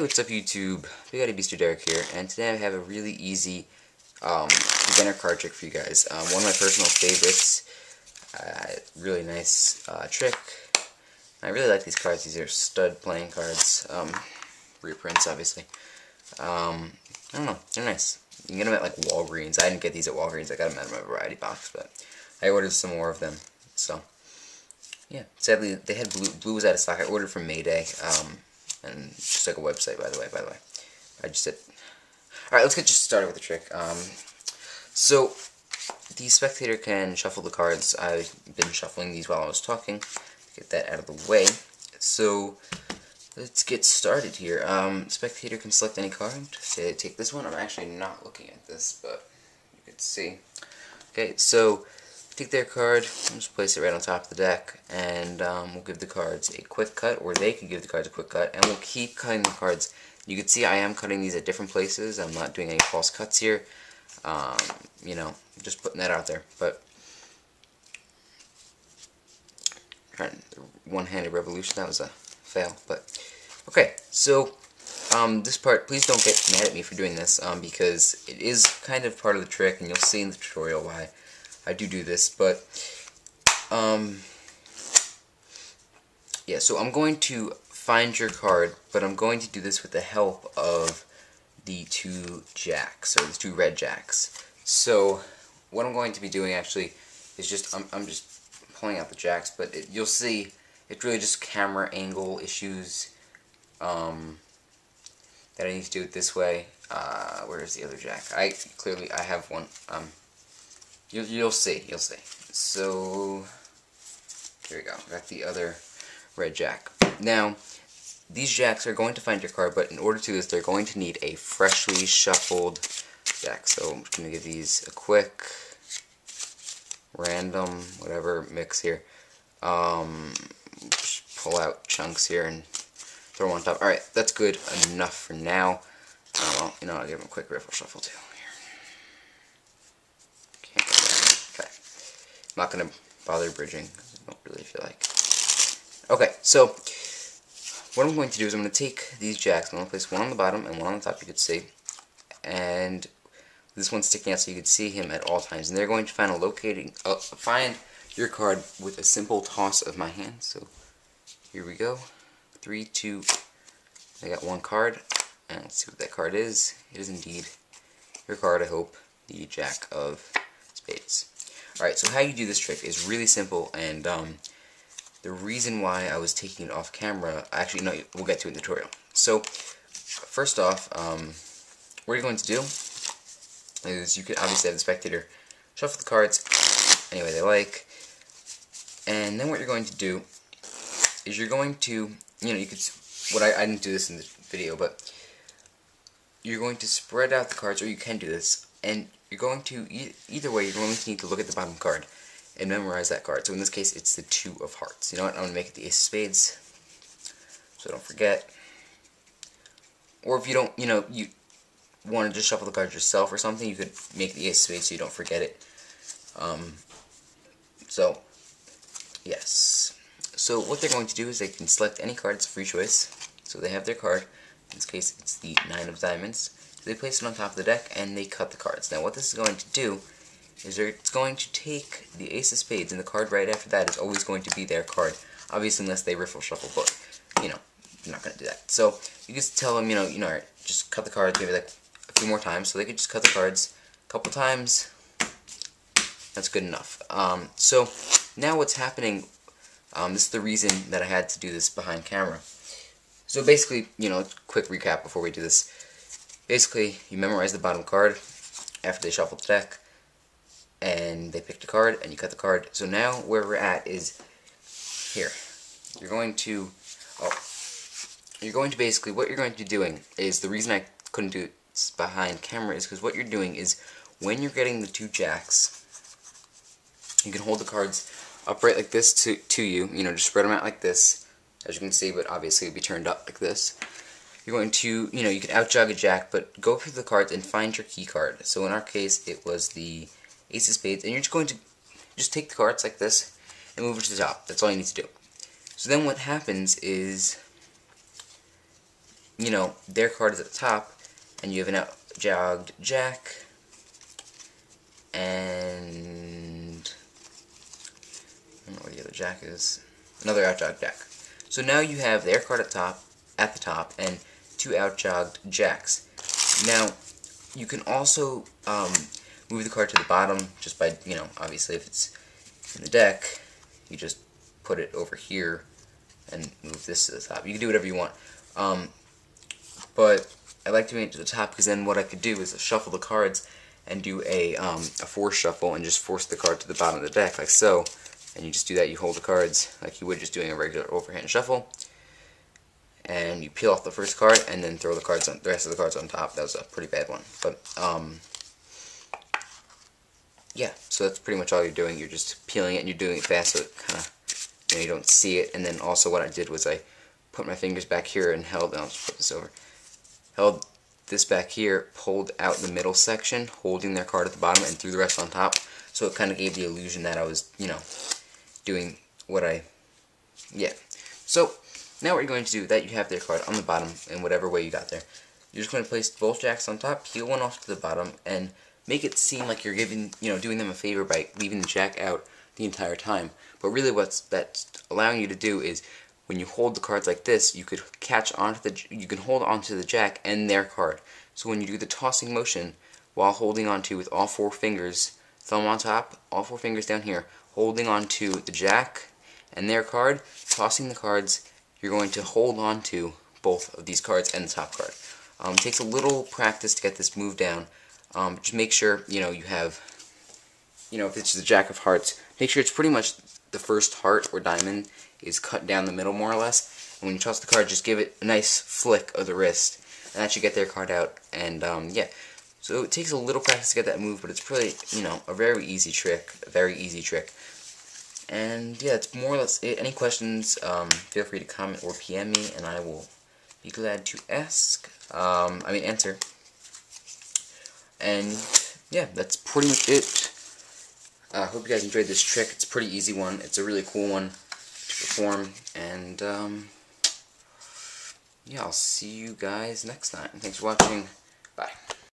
What's up YouTube? Big Daddy Beaster Derek here, and today I have a really easy um, beginner card trick for you guys. Um, one of my personal favorites. Uh, really nice uh, trick. I really like these cards. These are stud playing cards. Um, reprints, obviously. Um, I don't know. They're nice. You can get them at like Walgreens. I didn't get these at Walgreens. I got them of my variety box, but I ordered some more of them. So, yeah. Sadly, they had blue. Blue was out of stock. I ordered from Mayday. Um, and just like a website, by the way, by the way. I just did. Alright, let's get just started with the trick. Um, so, the spectator can shuffle the cards. I've been shuffling these while I was talking. Get that out of the way. So, let's get started here. Um, spectator can select any card. Say, take this one. I'm actually not looking at this, but you can see. Okay, so take their card, just place it right on top of the deck, and um, we'll give the cards a quick cut, or they can give the cards a quick cut, and we'll keep cutting the cards. You can see I am cutting these at different places. I'm not doing any false cuts here. Um, you know, just putting that out there. But one-handed revolution, that was a fail. But okay, so um, this part, please don't get mad at me for doing this, um, because it is kind of part of the trick, and you'll see in the tutorial why. I do do this, but um, yeah, so I'm going to find your card, but I'm going to do this with the help of the two jacks, or the two red jacks. So what I'm going to be doing actually is just, I'm, I'm just pulling out the jacks, but it, you'll see it's really just camera angle issues um, that I need to do it this way. Uh, where's the other jack? I clearly, I have one. Um, You'll, you'll see, you'll see. So, here we go. Got the other red jack. Now, these jacks are going to find your card, but in order to do this, they're going to need a freshly shuffled jack. So I'm just going to give these a quick, random, whatever mix here. Um, pull out chunks here and throw them on top. Alright, that's good enough for now. Oh, well, you know, I'll give them a quick riffle shuffle too. I'm not going to bother bridging. I don't really feel like. Okay, so what I'm going to do is I'm going to take these jacks. I'm going to place one on the bottom and one on the top, you could see. And this one's sticking out so you could see him at all times. And they're going to find a locating, uh, find your card with a simple toss of my hand. So here we go. Three, two, I got one card. And let's see what that card is. It is indeed your card, I hope, the Jack of Spades. Alright, so how you do this trick is really simple, and um, the reason why I was taking it off camera, actually, no, we'll get to it in the tutorial. So, first off, um, what you're going to do is you can obviously have the spectator shuffle the cards any way they like, and then what you're going to do is you're going to, you know, you could, what I, I didn't do this in the video, but you're going to spread out the cards, or you can do this, and you're going to, either way, you're going to need to look at the bottom card and memorize that card. So in this case, it's the two of hearts. You know what? I'm going to make it the ace of spades, so don't forget. Or if you don't, you know, you want to just shuffle the cards yourself or something, you could make the ace of spades so you don't forget it. Um, so, yes. So what they're going to do is they can select any card, it's a free choice. So they have their card. In this case, it's the nine of diamonds. So they place it on top of the deck and they cut the cards. Now what this is going to do is it's going to take the ace of spades and the card right after that is always going to be their card. Obviously unless they riffle shuffle, but you know, you're not going to do that. So you just tell them, you know, you know, just cut the cards maybe like a few more times. So they could just cut the cards a couple times. That's good enough. Um, so now what's happening, um, this is the reason that I had to do this behind camera. So basically, you know, quick recap before we do this. Basically, you memorize the bottom card after they shuffle the deck, and they picked a card, and you cut the card. So now where we're at is here. You're going to, oh, you're going to basically, what you're going to be doing is, the reason I couldn't do it behind camera is because what you're doing is, when you're getting the two jacks, you can hold the cards upright like this to, to you, you know, just spread them out like this, as you can see, but obviously it would be turned up like this you're going to, you know, you can outjog a jack, but go through the cards and find your key card. So in our case, it was the ace of spades, and you're just going to just take the cards like this and move it to the top. That's all you need to do. So then what happens is you know, their card is at the top, and you have an out jogged jack, and I don't know where the other jack is. Another out jogged jack. So now you have their card at top, at the top, and two out jogged jacks. Now, you can also um, move the card to the bottom just by, you know, obviously if it's in the deck, you just put it over here and move this to the top. You can do whatever you want. Um, but I like to it to the top because then what I could do is shuffle the cards and do a, um, a force shuffle and just force the card to the bottom of the deck like so. And you just do that, you hold the cards like you would just doing a regular overhand shuffle. And you peel off the first card and then throw the cards on the rest of the cards on top. That was a pretty bad one. But um, yeah, so that's pretty much all you're doing. You're just peeling it and you're doing it fast so it kind of you know you don't see it. And then also what I did was I put my fingers back here and held. I'll just put this over. Held this back here, pulled out the middle section, holding their card at the bottom, and threw the rest on top. So it kind of gave the illusion that I was, you know, doing what I, yeah. So now what you're going to do, that you have their card on the bottom in whatever way you got there, you're just going to place both jacks on top, peel one off to the bottom, and make it seem like you're giving, you know, doing them a favor by leaving the jack out the entire time. But really what's that's allowing you to do is when you hold the cards like this, you could catch onto the, you can hold onto the jack and their card. So when you do the tossing motion, while holding onto with all four fingers, thumb on top, all four fingers down here, holding onto the jack and their card, tossing the cards, you're going to hold on to both of these cards and the top card. Um, it takes a little practice to get this move down. Um, just make sure, you know, you have, you know, if it's the Jack of Hearts, make sure it's pretty much the first heart or diamond is cut down the middle more or less. And when you toss the card, just give it a nice flick of the wrist. And that should get their card out. And um, yeah, so it takes a little practice to get that move, but it's pretty, you know, a very easy trick. A very easy trick. And yeah, it's more or less it. Any questions, um, feel free to comment or PM me, and I will be glad to ask. Um, I mean, answer. And yeah, that's pretty much it. I uh, hope you guys enjoyed this trick. It's a pretty easy one. It's a really cool one to perform. And, um, yeah, I'll see you guys next time. Thanks for watching. Bye.